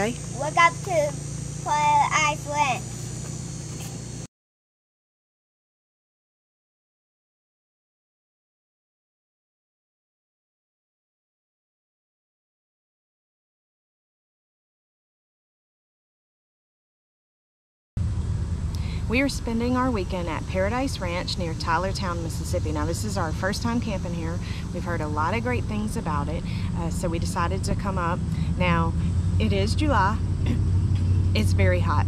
Okay. Look up to Paradise Ranch. We are spending our weekend at Paradise Ranch near Tylertown, Mississippi. Now, this is our first time camping here. We've heard a lot of great things about it, uh, so we decided to come up. Now, it is July. it's very hot.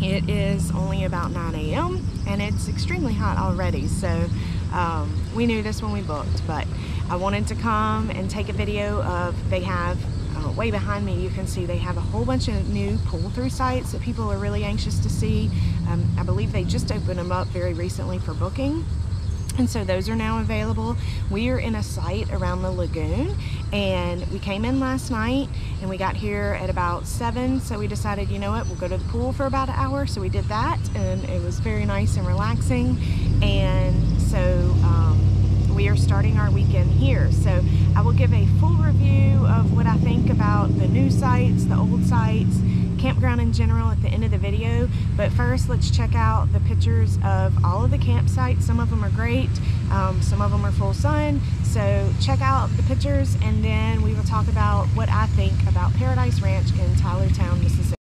It is only about 9 a.m. and it's extremely hot already, so um, we knew this when we booked, but I wanted to come and take a video of, they have uh, way behind me you can see they have a whole bunch of new pull-through sites that people are really anxious to see. Um, I believe they just opened them up very recently for booking and so those are now available. We are in a site around the lagoon and we came in last night and we got here at about seven. So we decided, you know what, we'll go to the pool for about an hour. So we did that and it was very nice and relaxing. And so um, we are starting our weekend here. So I will give a full review of what I think about the new sites, the old sites, campground in general at the end of the video. But first, let's check out the pictures of all of the campsites. Some of them are great, um, some of them are full sun. So check out the pictures and then we will talk about what I think about Paradise Ranch in Tylertown, Mississippi.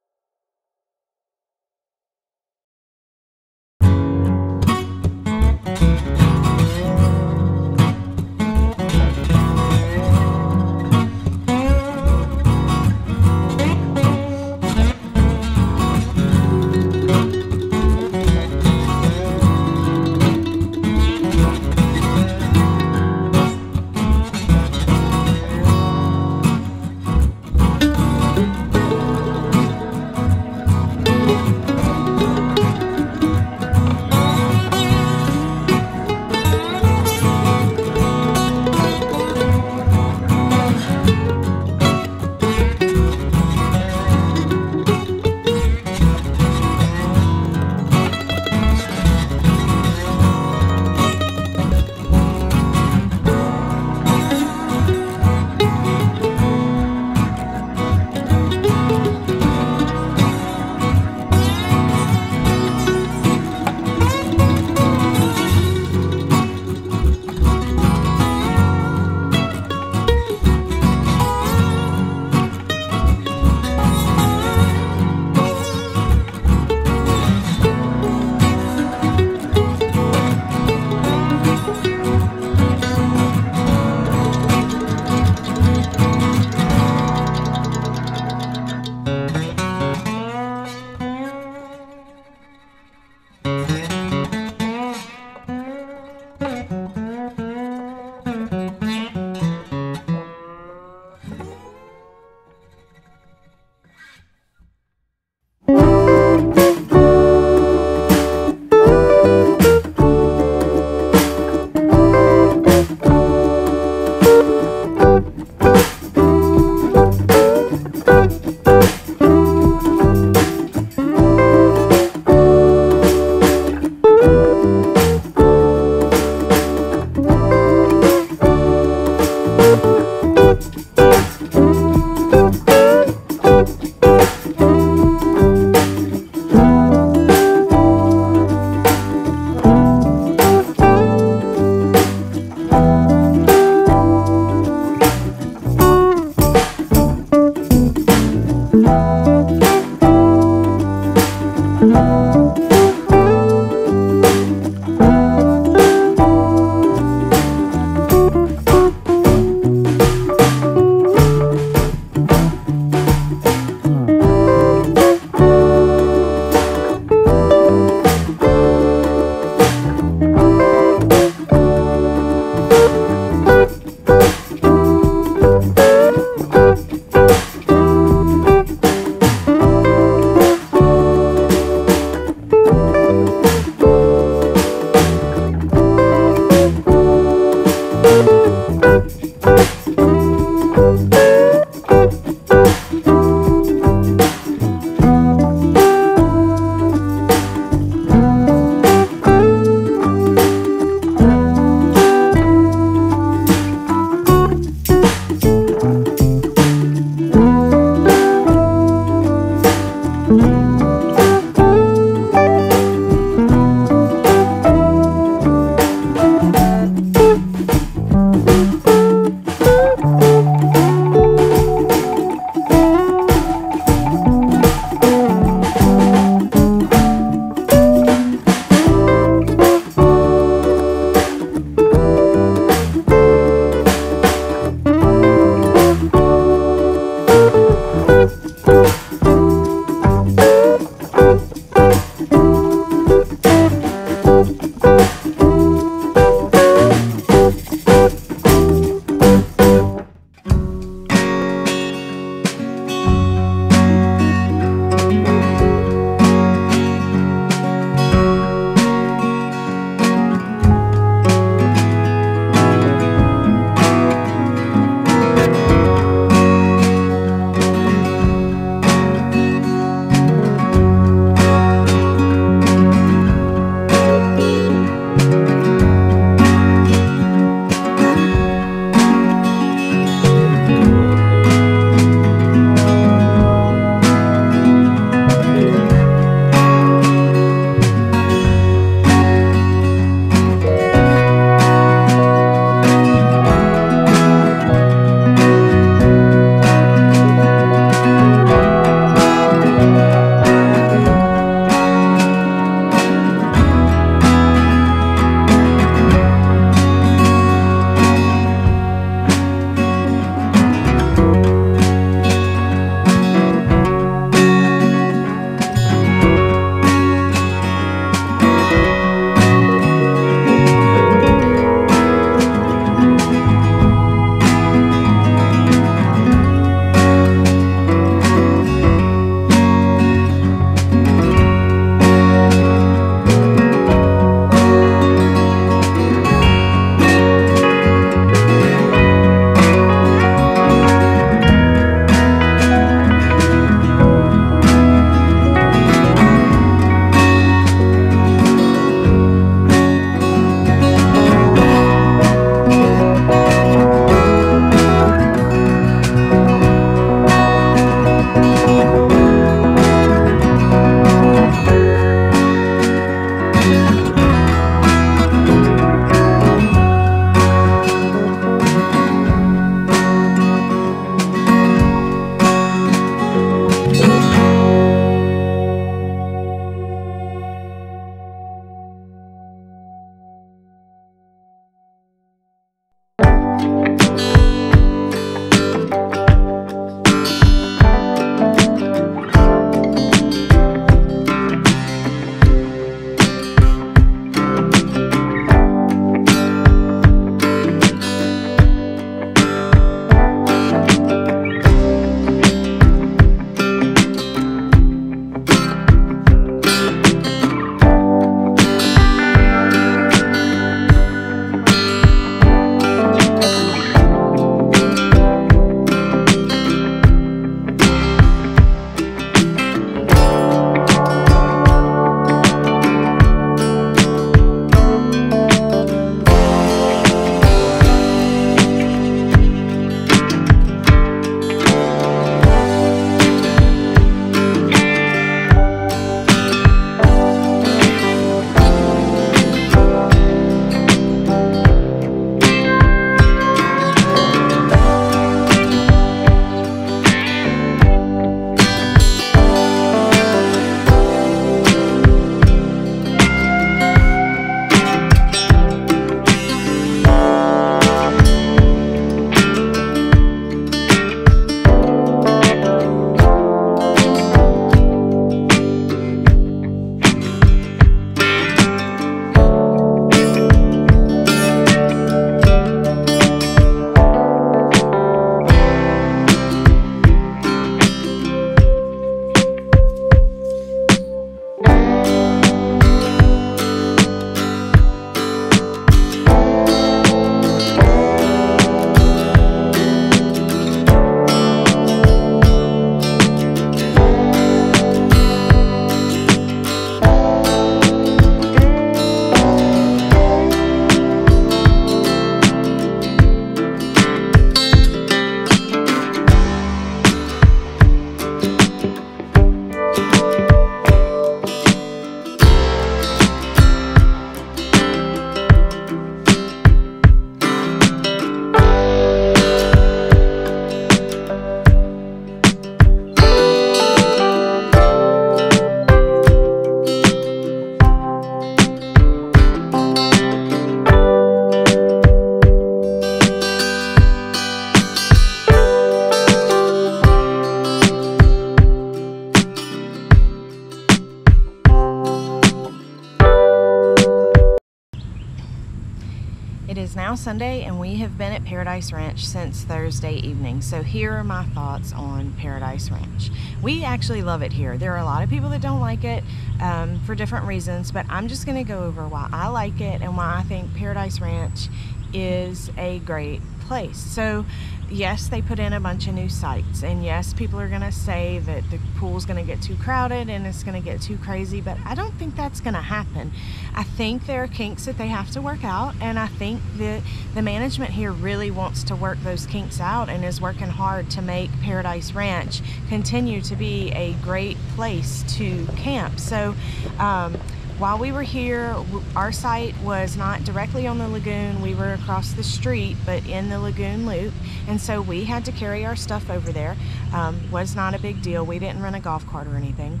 Sunday, and we have been at Paradise Ranch since Thursday evening. So, here are my thoughts on Paradise Ranch. We actually love it here. There are a lot of people that don't like it um, for different reasons, but I'm just going to go over why I like it and why I think Paradise Ranch is a great place. So, yes, they put in a bunch of new sites, and yes, people are going to say that the pool's going to get too crowded and it's going to get too crazy, but I don't think that's going to happen. I think there are kinks that they have to work out, and I think that the management here really wants to work those kinks out and is working hard to make Paradise Ranch continue to be a great place to camp. So, um, while we were here, our site was not directly on the lagoon. We were across the street, but in the lagoon loop. And so we had to carry our stuff over there. Um, was not a big deal. We didn't rent a golf cart or anything.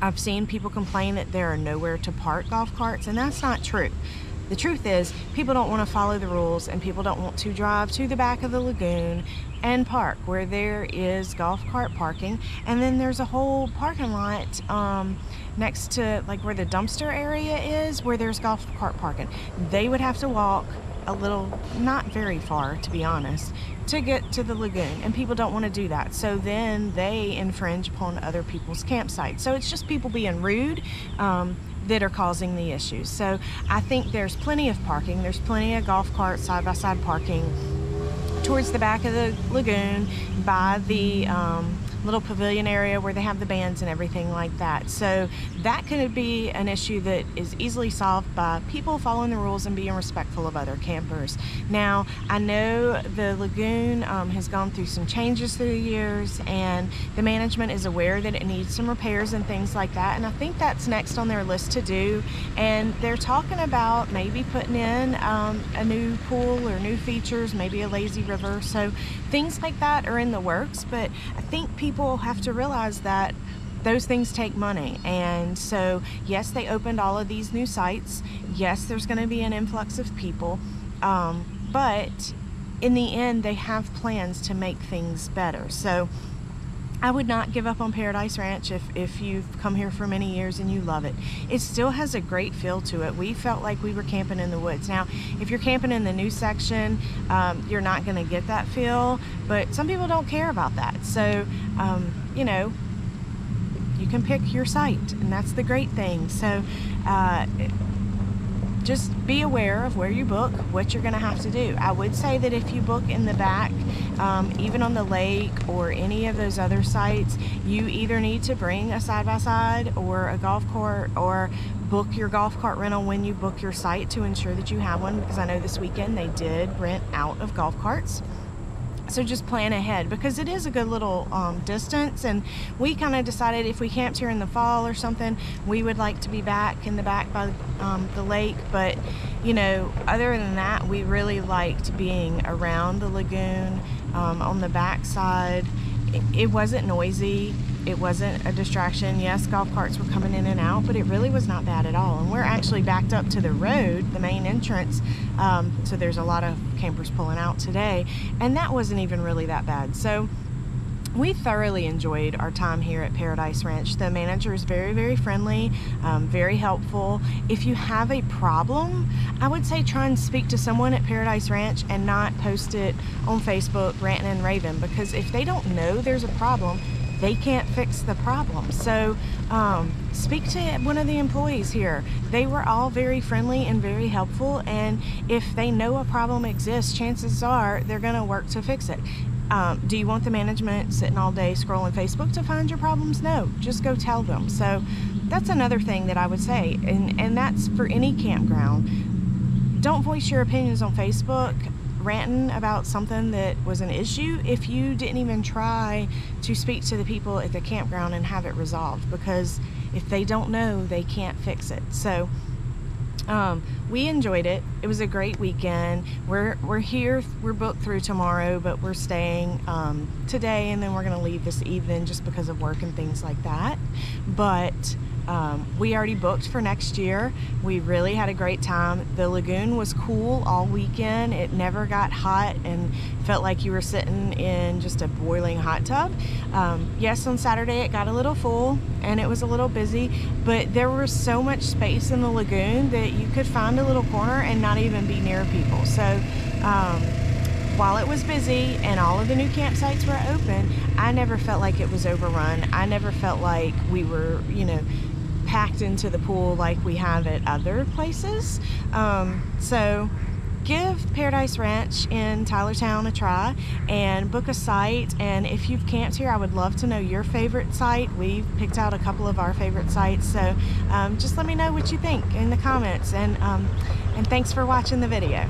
I've seen people complain that there are nowhere to park golf carts, and that's not true. The truth is, people don't want to follow the rules and people don't want to drive to the back of the lagoon and park where there is golf cart parking. And then there's a whole parking lot um, next to like where the dumpster area is where there's golf cart parking. They would have to walk a little, not very far to be honest, to get to the lagoon. And people don't want to do that. So then they infringe upon other people's campsites. So it's just people being rude. Um, that are causing the issues. So I think there's plenty of parking. There's plenty of golf cart side by side parking towards the back of the lagoon by the um, little pavilion area where they have the bands and everything like that. So that could be an issue that is easily solved by people following the rules and being respectful of other campers. Now, I know the lagoon um, has gone through some changes through the years and the management is aware that it needs some repairs and things like that. And I think that's next on their list to do. And they're talking about maybe putting in um, a new pool or new features, maybe a lazy river. So things like that are in the works. But I think people people have to realize that those things take money. And so, yes, they opened all of these new sites. Yes, there's going to be an influx of people. Um, but in the end, they have plans to make things better. So, I would not give up on Paradise Ranch if, if you've come here for many years and you love it. It still has a great feel to it. We felt like we were camping in the woods. Now, if you're camping in the new section, um, you're not going to get that feel, but some people don't care about that. So, um, you know, you can pick your site, and that's the great thing. So, uh, just be aware of where you book, what you're going to have to do. I would say that if you book in the back, um, even on the lake or any of those other sites, you either need to bring a side by side or a golf cart or book your golf cart rental when you book your site to ensure that you have one because I know this weekend they did rent out of golf carts so just plan ahead because it is a good little um, distance and we kind of decided if we camped here in the fall or something we would like to be back in the back by um, the lake. But you know other than that we really liked being around the lagoon um, on the back side it, it wasn't noisy it wasn't a distraction. Yes, golf carts were coming in and out, but it really was not bad at all. And we're actually backed up to the road, the main entrance, um, so there's a lot of campers pulling out today, and that wasn't even really that bad. So we thoroughly enjoyed our time here at Paradise Ranch. The manager is very, very friendly, um, very helpful. If you have a problem, I would say try and speak to someone at Paradise Ranch and not post it on Facebook, ranting and raving, because if they don't know there's a problem, they can't fix the problem. So um, speak to one of the employees here. They were all very friendly and very helpful. And if they know a problem exists, chances are they're going to work to fix it. Um, do you want the management sitting all day scrolling Facebook to find your problems? No, just go tell them. So that's another thing that I would say, and, and that's for any campground. Don't voice your opinions on Facebook ranting about something that was an issue if you didn't even try to speak to the people at the campground and have it resolved because if they don't know they can't fix it. So um, we enjoyed it. It was a great weekend. We're we're here we're booked through tomorrow but we're staying um, today and then we're gonna leave this evening just because of work and things like that. But Um, we already booked for next year. We really had a great time. The lagoon was cool all weekend. It never got hot and felt like you were sitting in just a boiling hot tub. Um, yes, on Saturday it got a little full and it was a little busy, but there was so much space in the lagoon that you could find a little corner and not even be near people. So um, while it was busy and all of the new campsites were open, I never felt like it was overrun. I never felt like we were, you know, packed into the pool like we have at other places. Um, so give Paradise Ranch in Tylertown a try and book a site. And if you've camped here, I would love to know your favorite site. We've picked out a couple of our favorite sites. So um, just let me know what you think in the comments. And, um, and thanks for watching the video.